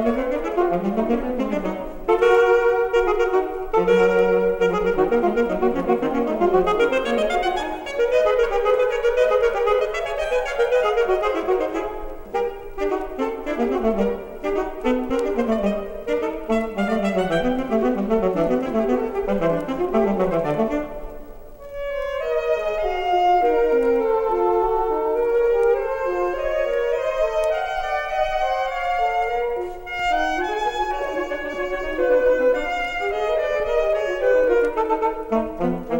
Thank Thank you.